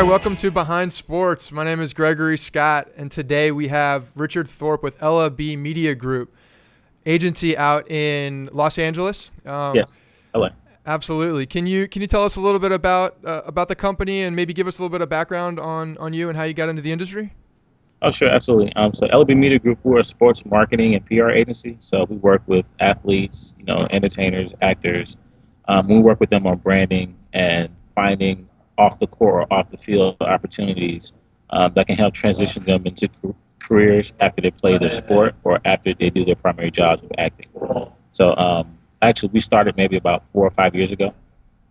Right, welcome to Behind Sports. My name is Gregory Scott, and today we have Richard Thorpe with Ella Bee Media Group, agency out in Los Angeles. Um, yes, LA. Absolutely. Can you can you tell us a little bit about uh, about the company and maybe give us a little bit of background on on you and how you got into the industry? Oh, sure, absolutely. Um, so Ella Bee Media Group, we're a sports marketing and PR agency. So we work with athletes, you know, entertainers, actors. Um, we work with them on branding and finding off the court or off the field opportunities um, that can help transition them into careers after they play their sport or after they do their primary jobs of acting. So um, actually, we started maybe about four or five years ago.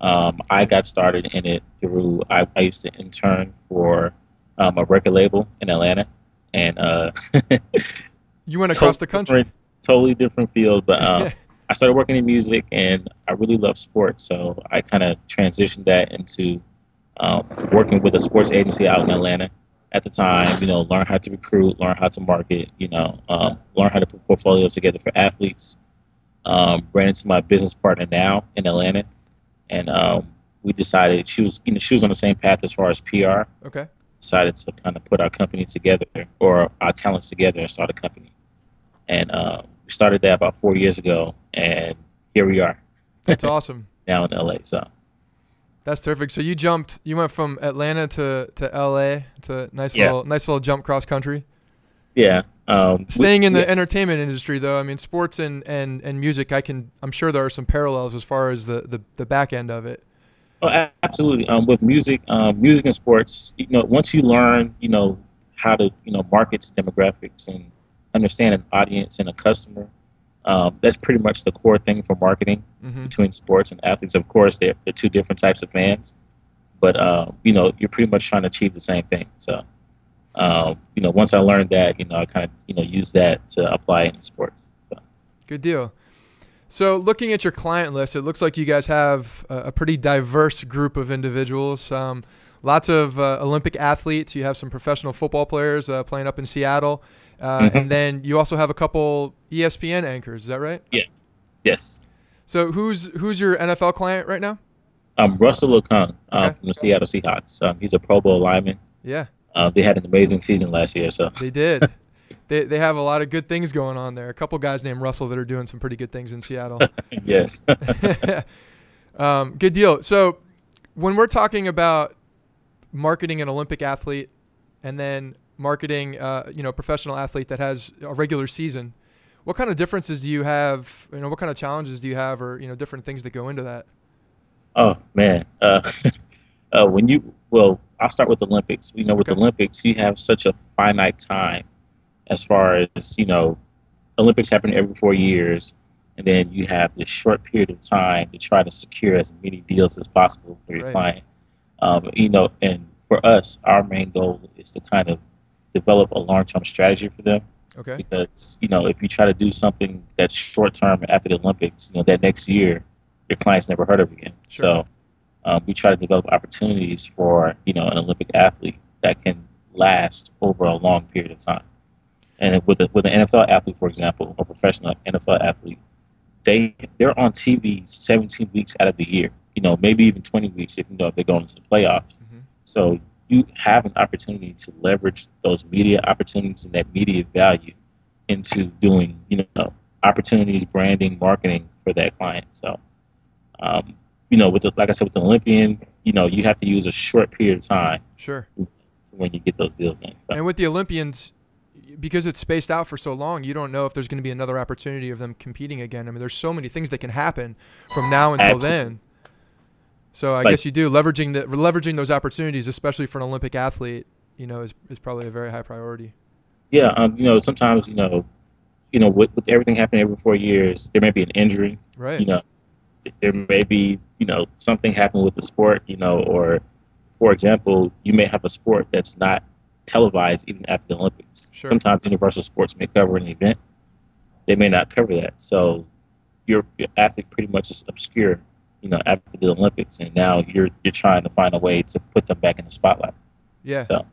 Um, I got started in it through I, I used to intern for um, a record label in Atlanta, and uh, you went across the country. Different, totally different field, but um, I started working in music, and I really love sports, so I kind of transitioned that into um, working with a sports agency out in Atlanta at the time. You know, learn how to recruit, learn how to market. You know, um, learn how to put portfolios together for athletes. Um, ran into my business partner now in Atlanta, and um, we decided she was you know she was on the same path as far as PR. Okay. Decided to kind of put our company together or our talents together and start a company, and uh, we started that about four years ago, and here we are. That's awesome. now in LA, so. That's terrific. So you jumped. You went from Atlanta to to LA. It's a nice yeah. little nice little jump cross country. Yeah. Um, Staying we, in the yeah. entertainment industry, though, I mean, sports and, and, and music, I can I'm sure there are some parallels as far as the, the, the back end of it. Oh, absolutely. Um, with music, um, music and sports, you know, once you learn, you know, how to you know market demographics and understand an audience and a customer, um, that's pretty much the core thing for marketing mm-hmm. between sports and athletes. Of course, they're, they're two different types of fans, but uh, you know you're pretty much trying to achieve the same thing. So, um, you know, once I learned that, you know, I kind of you know use that to apply in sports. So. Good deal. So, looking at your client list, it looks like you guys have a, a pretty diverse group of individuals. Um, lots of uh, Olympic athletes. You have some professional football players uh, playing up in Seattle. Uh, mm-hmm. And then you also have a couple ESPN anchors. Is that right? Yeah. Yes. So who's who's your NFL client right now? Um, Russell Okung um, okay. from the Seattle Seahawks. Um, he's a Pro Bowl lineman. Yeah. Uh, they had an amazing season last year. So they did. they they have a lot of good things going on there. A couple guys named Russell that are doing some pretty good things in Seattle. yes. um, good deal. So when we're talking about marketing an Olympic athlete, and then marketing, uh, you know, professional athlete that has a regular season, what kind of differences do you have? You know, what kind of challenges do you have, or you know, different things that go into that? Oh man, uh, uh, when you well, I'll start with Olympics. You know, with. Olympics, you have such a finite time as far as you know. Olympics happen every four years, and then you have this short period of time to try to secure as many deals as possible for your right. client. Um, you know, and for us, our main goal is to kind of develop a long-term strategy for them. Okay. Because you know, if you try to do something that's short-term after the Olympics, you know, that next year, your client's never heard of again. Sure. So um, we try to develop opportunities for you know an Olympic athlete that can last over a long period of time. And with a, with an NFL athlete, for example, a professional NFL athlete, they they're on TV 17 weeks out of the year. You know, maybe even 20 weeks if you know if they're going to the playoffs. Mm-hmm. So you have an opportunity to leverage those media opportunities and that media value into doing, you know, opportunities, branding, marketing for that client. So, um, you know, with the, like I said, with the Olympian, you know, you have to use a short period of time. Sure. When you get those deals in. So. And with the Olympians, because it's spaced out for so long, you don't know if there's going to be another opportunity of them competing again. I mean, there's so many things that can happen from now until Absolutely. then. So I guess you do leveraging the leveraging those opportunities, especially for an Olympic athlete. You know, is is probably a very high priority. Yeah, um, you know, sometimes you know, you know, with, with everything happening every four years, there may be an injury. Right. You know, there may be you know something happen with the sport. You know, or for example, you may have a sport that's not televised even after the Olympics. Sure. Sometimes Universal Sports may cover an event, they may not cover that. So your, your athlete pretty much is obscure you know, after the Olympics, and now you're you're trying to find a way to put them back in the spotlight. Yeah. So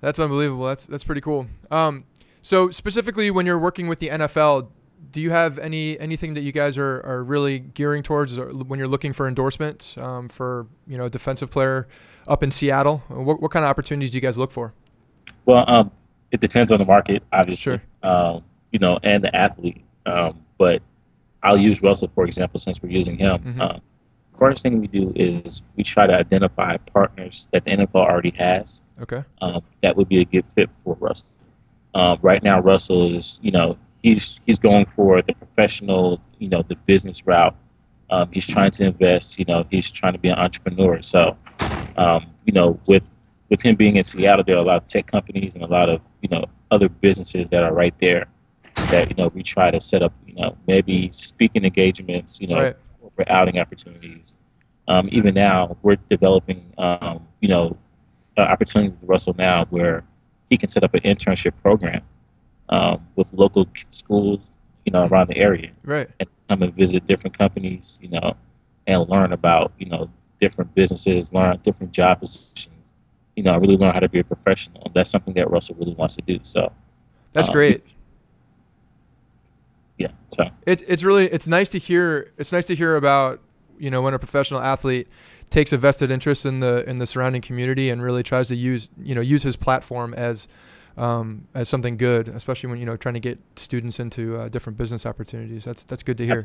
that's unbelievable. That's that's pretty cool. Um, so specifically, when you're working with the NFL, do you have any anything that you guys are, are really gearing towards when you're looking for endorsements um, for you know a defensive player up in Seattle? What, what kind of opportunities do you guys look for? Well, um, it depends on the market, obviously, sure. um, you know, and the athlete. Um, but I'll use Russell for example, since we're using him. Mm-hmm. Um, first thing we do is we try to identify partners that the NFL already has. Okay. Um, that would be a good fit for Russell. Um, right now, Russell is, you know, he's he's going for the professional, you know, the business route. Um, he's trying to invest. You know, he's trying to be an entrepreneur. So, um, you know, with with him being in Seattle, there are a lot of tech companies and a lot of you know other businesses that are right there. That you know we try to set up, you know, maybe speaking engagements, you know, right. corporate outing opportunities. Um, even now, we're developing, um, you know, an opportunity with Russell now where he can set up an internship program um, with local schools, you know, around the area, right? And come and visit different companies, you know, and learn about, you know, different businesses, learn different job positions, you know, really learn how to be a professional. That's something that Russell really wants to do. So that's um, great. Yeah. So it, it's really it's nice to hear. It's nice to hear about you know when a professional athlete takes a vested interest in the in the surrounding community and really tries to use you know use his platform as um, as something good, especially when you know trying to get students into uh, different business opportunities. That's that's good to hear.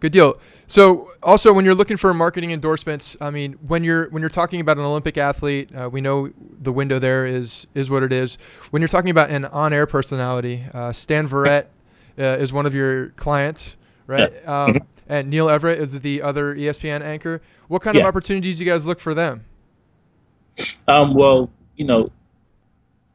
Good deal. So also when you're looking for marketing endorsements, I mean when you're when you're talking about an Olympic athlete, uh, we know the window there is is what it is. When you're talking about an on-air personality, uh, Stan Verrett uh, is one of your clients, right? Yeah. Um, mm-hmm. and Neil Everett is the other ESPN anchor. What kind yeah. of opportunities do you guys look for them? Um, well, you know,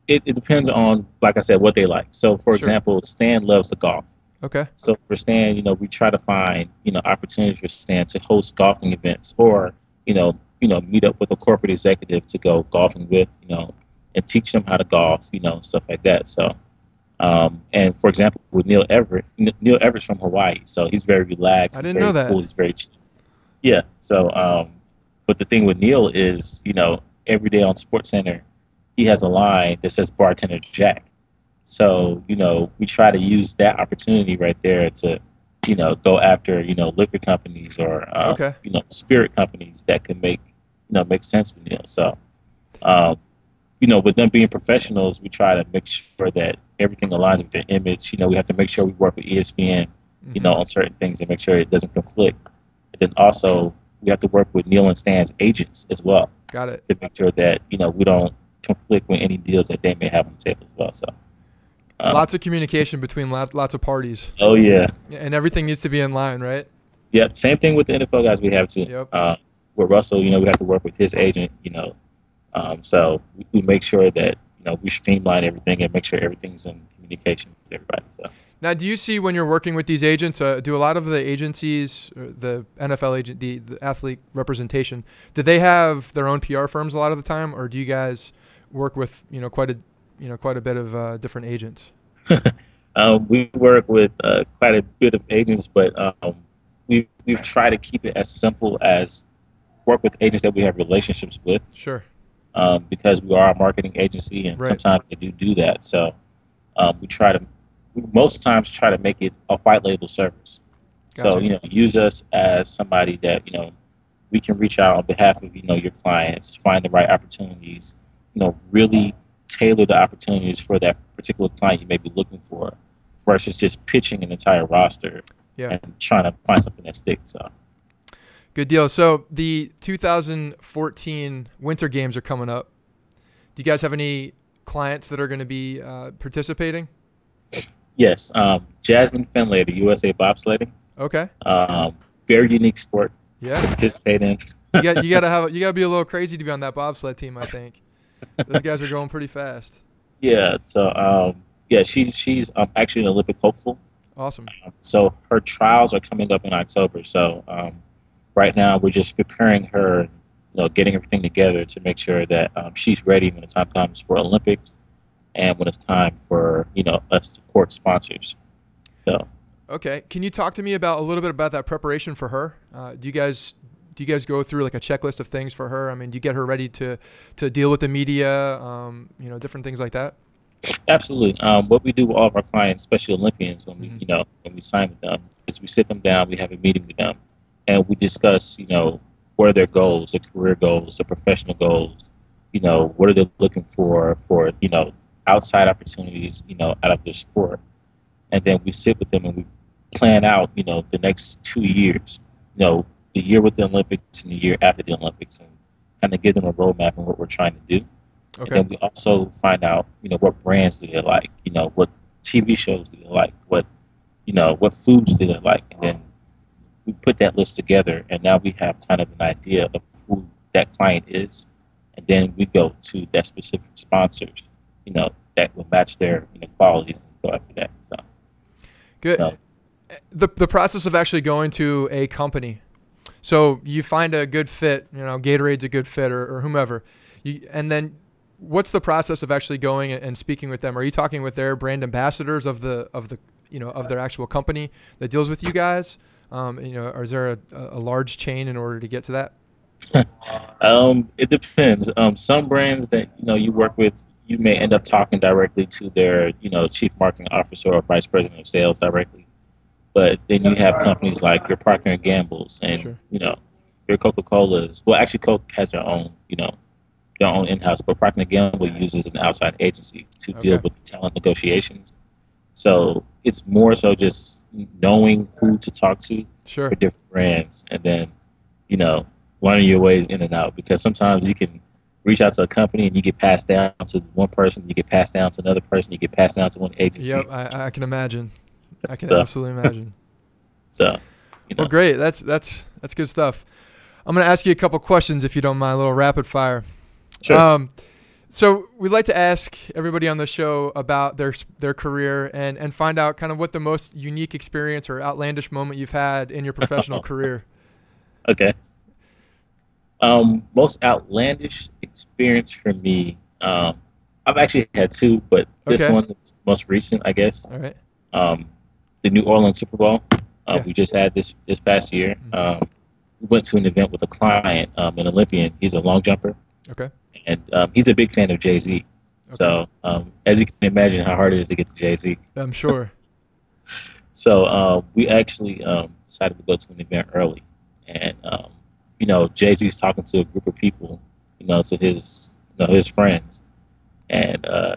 it, it, depends on, like I said, what they like. So, for sure. example, Stan loves the golf. Okay. So for Stan, you know, we try to find, you know, opportunities for Stan to host golfing events or, you know, you know, meet up with a corporate executive to go golfing with, you know, and teach them how to golf, you know, stuff like that. So, um, and for example, with Neil Everett, Neil Everett's from Hawaii, so he's very relaxed. I didn't know that. Cool. He's very, yeah. So, um, but the thing with Neil is, you know, every day on Sports Center, he has a line that says bartender Jack. So, you know, we try to use that opportunity right there to, you know, go after, you know, liquor companies or, uh, okay. you know, spirit companies that can make, you know, make sense with Neil. So, um, you know, with them being professionals, we try to make sure that everything aligns with their image. You know, we have to make sure we work with ESPN, you know, mm-hmm. on certain things and make sure it doesn't conflict. And then also, we have to work with Neil and Stan's agents as well. Got it. To make sure that, you know, we don't conflict with any deals that they may have on the table as well. So um, lots of communication between lots, lots of parties. Oh yeah, and everything needs to be in line, right? Yep. Same thing with the NFL guys. We have to. Yep. Uh, with Russell, you know, we have to work with his agent. You know, um, so we, we make sure that you know we streamline everything and make sure everything's in communication with everybody. So. Now, do you see when you're working with these agents, uh, do a lot of the agencies, the NFL agent, the, the athlete representation, do they have their own PR firms a lot of the time, or do you guys work with you know quite a you know quite a bit of uh, different agents? um, we work with uh, quite a bit of agents, but um, we we've tried to keep it as simple as work with agents that we have relationships with. Sure. Um, because we are a marketing agency, and right. sometimes we do do that. So um, we try to, we most times try to make it a white label service. Gotcha. So you know, use us as somebody that you know we can reach out on behalf of you know your clients, find the right opportunities, you know, really tailor the opportunities for that particular client you may be looking for versus just pitching an entire roster yeah. and trying to find something that sticks. So. Good deal. So the 2014 Winter Games are coming up. Do you guys have any clients that are going to be uh, participating? Yes, um, Jasmine Finlay, the USA bobsledding. Okay. Um, very unique sport. Yeah. To participate in. you got you got to have you got to be a little crazy to be on that bobsled team, I think. Those guys are going pretty fast. Yeah. So um, yeah, she she's um, actually an Olympic hopeful. Awesome. Um, so her trials are coming up in October. So um, right now we're just preparing her, you know, getting everything together to make sure that um, she's ready when the time comes for Olympics, and when it's time for you know us to court sponsors. So. Okay. Can you talk to me about a little bit about that preparation for her? Uh, do you guys do you guys go through like a checklist of things for her? I mean, do you get her ready to to deal with the media? Um, you know, different things like that. Absolutely. Um, what we do with all of our clients, especially Olympians, when we Mhm. you know when we sign with them, is we sit them down, we have a meeting with them, and we discuss you know what are their goals, their career goals, their professional goals. You know what are they looking for for you know outside opportunities you know out of their sport, and then we sit with them and we plan out you know the next two years. You know the year with the Olympics and the year after the Olympics, and kind of give them a roadmap and what we're trying to do. And Okay. then we also find out, you know, what brands do they like, you know, what TV shows do they like, what, you know, what foods do they like, and then we put that list together, and now we have kind of an idea of who that client is, and then we go to that specific sponsors, you know, that will match their you know, qualities and go after that. So Good. No. The the process of actually going to a company. So you find a good fit, you know, Gatorade's a good fit or, or whomever. You, and then what's the process of actually going and speaking with them? Are you talking with their brand ambassadors of the of the you know of their actual company that deals with you guys? Um, you know, or is there a, a large chain in order to get to that? Um, it depends. Um, some brands that you know you work with, you may end up talking directly to their you know chief marketing officer or vice president of sales directly. But then you have companies like your Procter and Gamble's and Sure. you know your Coca Cola's. Well, actually, Coke has their own you know their own in house, but Procter and Gamble uses an outside agency to deal Okay. with talent negotiations. So it's more so just knowing who to talk to Sure. for different brands and then you know learning your ways in and out because sometimes you can reach out to a company and you get passed down to one person you get passed down to another person you get passed down to one agency Yep, I, I can imagine. I can So- absolutely imagine. so you know Well, great. That's that's that's good stuff. I'm gonna ask you a couple questions if you don't mind, a little rapid fire. sure Um, so we'd like to ask everybody on the show about their their career and and find out kind of what the most unique experience or outlandish moment you've had in your professional career. okay um most outlandish experience for me um i've actually had two but this Okay. one is most recent i guess All right. um the new orleans super bowl uh, Yeah. we just had this this past year Mhm. um we went to an event with a client um an olympian he's a long jumper Okay. and um, he's a big fan of Jay Z. So um, as you can imagine, how hard it is to get to Jay Z. I'm sure. So uh, we actually um, decided to go to an event early, and um, you know Jay Z's talking to a group of people, you know, to his you know his friends, and uh,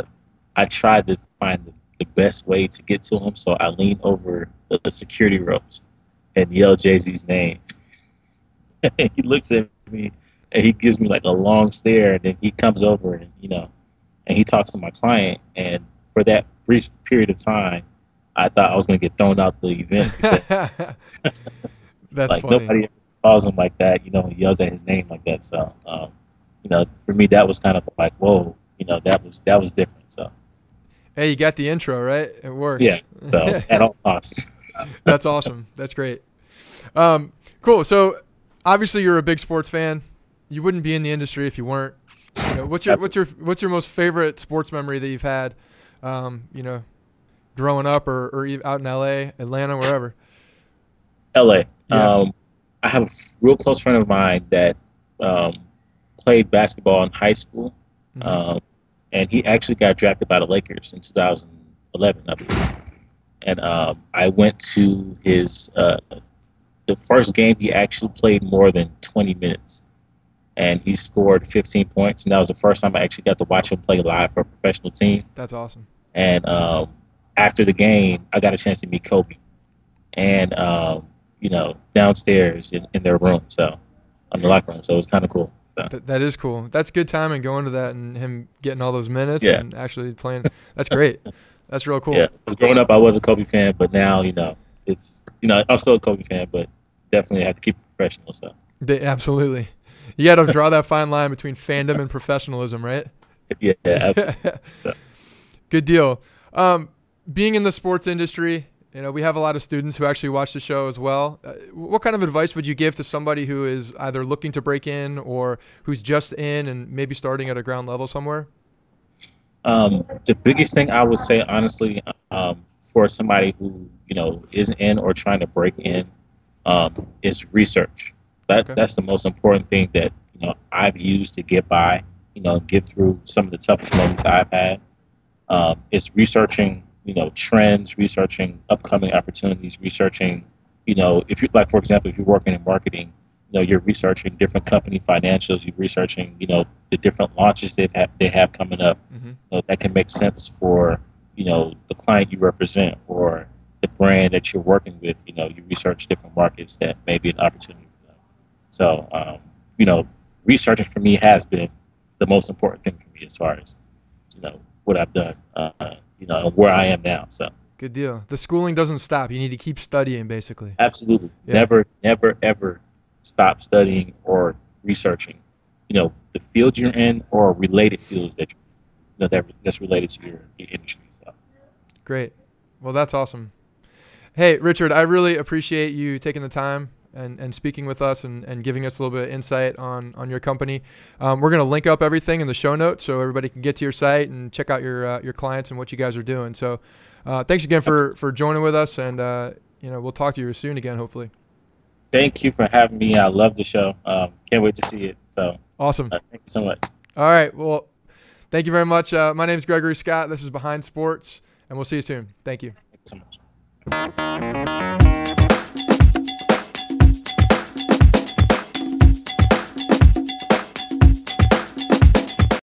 I tried to find the, the best way to get to him. So I lean over the, the security ropes and yell Jay Z's name. he looks at me and he gives me like a long stare, and then he comes over and you know, and he talks to my client, and for that brief period of time. I thought I was going to get thrown out the event because That's like funny. nobody calls him like that, you know, and yells at his name like that. So, um, you know, for me that was kind of like, whoa, you know, that was that was different. So, Hey, you got the intro right. It worked. yeah. So at all costs. That's awesome. That's great. Um, cool. So obviously you're a big sports fan. You wouldn't be in the industry if you weren't. You know, what's your what's your what's your most favorite sports memory that you've had? Um, you know, growing up or or out in L.A., Atlanta, wherever. L.A. Yeah. Um, I have a real close friend of mine that um, played basketball in high school, Mhm. um, and he actually got drafted by the Lakers in 2011, I believe. And um, I went to his uh, the first game he actually played more than 20 minutes, and he scored 15 points. And that was the first time I actually got to watch him play live for a professional team. That's awesome. And um, after the game, I got a chance to meet Kobe, and um, you know, downstairs in, in their room, so on the locker room. So it was kind of cool. So Th- that is cool. That's good timing going to that and him getting all those minutes Yeah. and actually playing. That's great. That's real cool. yeah, because growing up, I was a Kobe fan, but now you know, it's you know, I'm still a Kobe fan, but definitely have to keep it professional. So They- absolutely. You got to draw that fine line between fandom and professionalism, right? yeah, absolutely. So- Good deal. Um, being in the sports industry, you know, we have a lot of students who actually watch the show as well. Uh, what kind of advice would you give to somebody who is either looking to break in or who's just in and maybe starting at a ground level somewhere? Um, the biggest thing I would say, honestly, um, for somebody who you know is in or trying to break in, um, is research. That Okay. that's the most important thing that you know I've used to get by, you know, get through some of the toughest moments I've had. Um, it's researching, you know, trends, researching upcoming opportunities, researching, you know, if you like, for example, if you're working in marketing, you know, you're researching different company financials, you're researching, you know, the different launches they have they have coming up. Mm-hmm. You know, that can make sense for, you know, the client you represent or the brand that you're working with. You know, you research different markets that may be an opportunity for them. So, um, you know, researching for me has been the most important thing for me as far as, you know, what I've done, uh, you know, where I am now. So. Good deal. The schooling doesn't stop. You need to keep studying, basically. Absolutely. Yeah. Never, never, ever stop studying or researching. You know, the field you're in or related fields that you know that that's related to your, your industry. So. Great. Well, that's awesome. Hey, Richard, I really appreciate you taking the time and, and speaking with us and, and giving us a little bit of insight on, on your company. Um, we're going to link up everything in the show notes so everybody can get to your site and check out your uh, your clients and what you guys are doing. So uh, thanks again for, for joining with us, and uh, you know we'll talk to you soon again, hopefully. Thank you for having me. I love the show. Um, can't wait to see it. So awesome. Uh, thank you so much. All right. Well, thank you very much. Uh, my name is Gregory Scott. This is Behind Sports, and we'll see you soon. Thank you. Thank you so much.